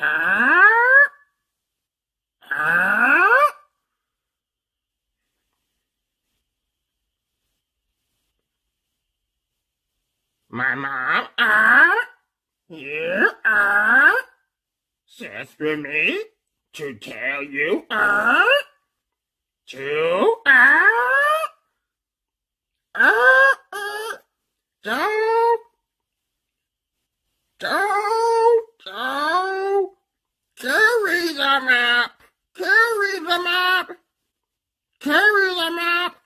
My mom, ah, you, ah, says for me to tell you, ah, to, ah, ah, don't, don't, don't, carry the map, carry the map, carry the map.